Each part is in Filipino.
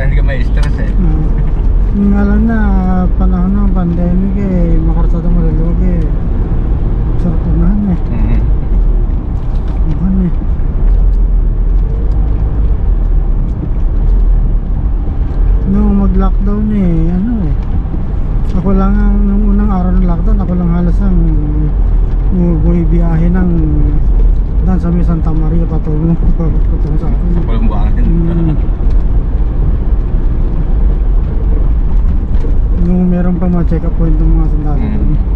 para hindi ka may stress eh. Mm. Nga na panahon ng pandemic eh, makarsada mo rin check up point ng mga sundalo. Mm.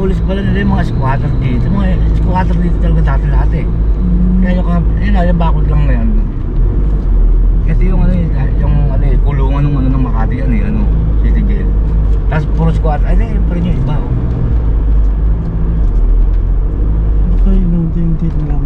Namulis pala nila yung mga squatter dito. Mga squatter dito talaga dati lahat eh. Kaya yung, yun yung bakod lang na. Ito yung ano eh, yung ano eh, kulungan ng ano ng Makati yan eh, ano, City Jail. Tapos puro squatter, ay, ayun pa rin yung iba oh. Okay, nung din lang.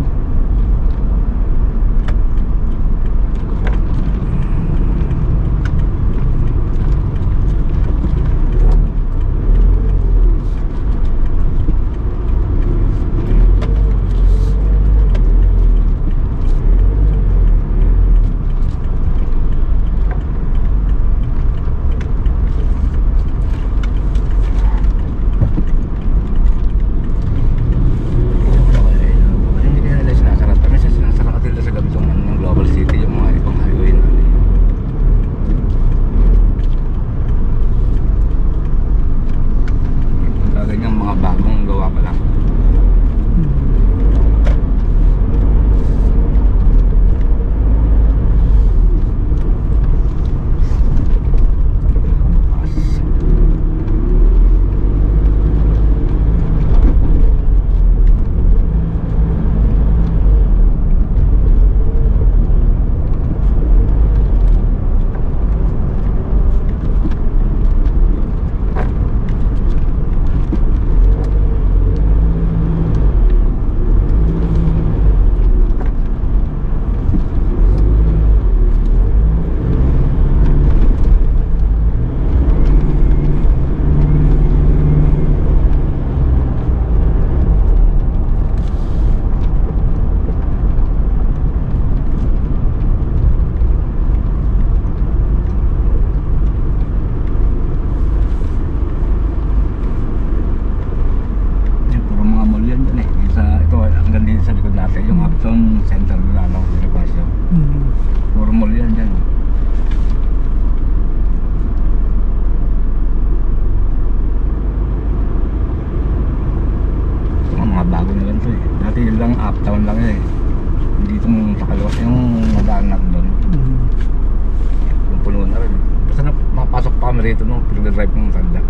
Kami rito nung pinag-drive ng tanda.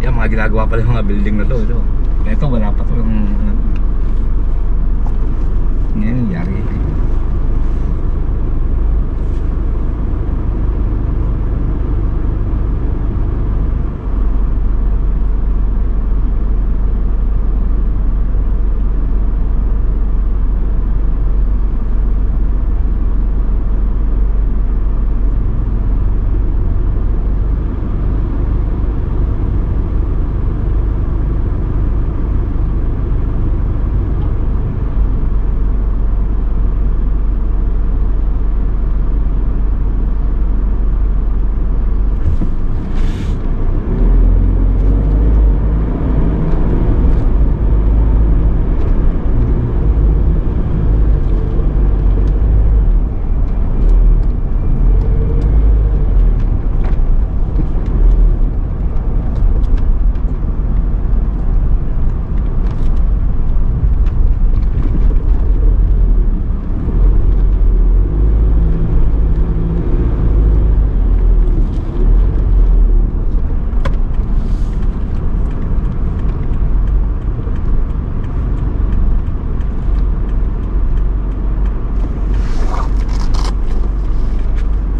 Yan, mga ginagawa pala yung mga building na to. Ito, wala pa to ano. Ngayon, yari.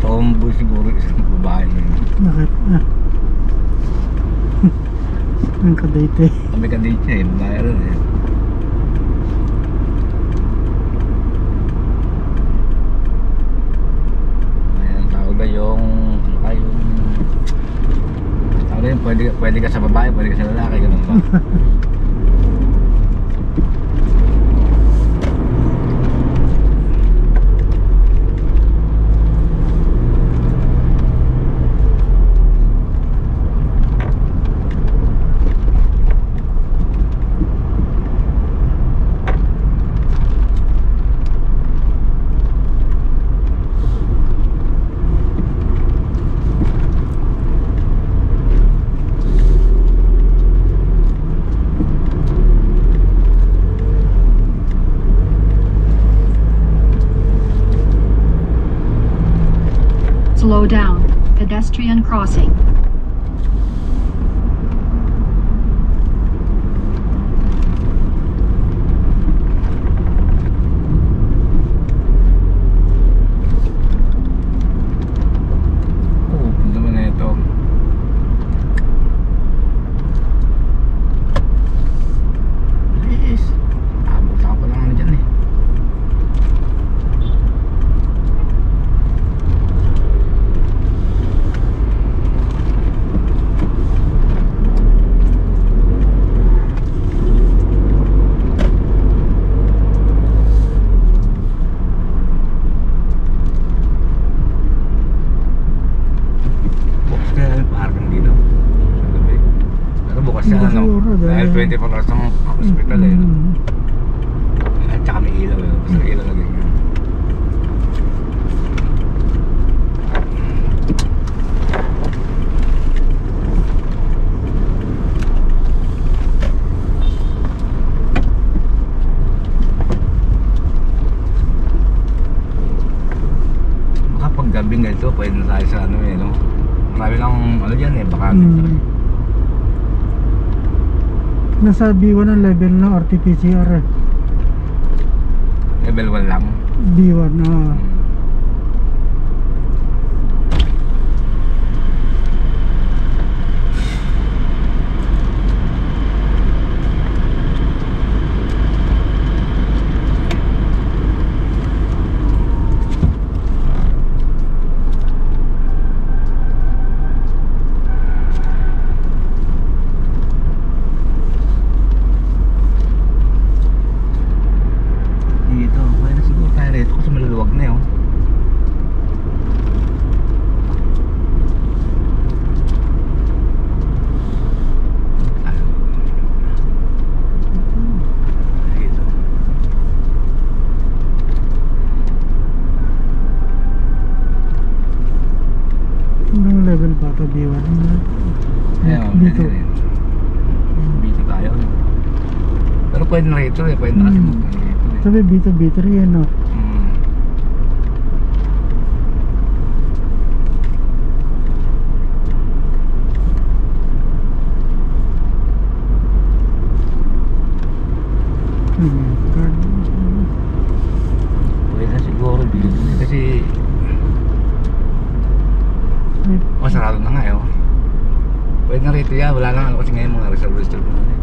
Tomboy siguro isang babae na yun. Bakit? Ah. Ang kadate. Kami ka dito eh, babae rin eh. Ayan, tawag na yung, ano ka yung, tawag na yung, pwede, pwede ka sa babae, pwede ka sa lalaki, ganun ba? crossing. Ganyan. Baka pag gabing ganito, pwede na tayo sa ano eh, no? Marami lang ano dyan eh, baka Mm. Nasa B1 ang level ng RT-PCR eh. Level 1 lang. B1 na Dito, pwede siguro tayo rito kasi maluluwag na yun. Tayo. Dito. Anong level pa ito B1? Ayan, Dito. pwede rin. Dito tayo. Pero eh, pwede na kasi Hmm. mag- rito eh. Sabi B2, B3 ano. Mm. Hmm. Pwede na siguro kasi Ay, oh, sarado na nga eh. Oh. Pwede na rito yan, wala na nga kasi ngayon mga reserve reserve na eh.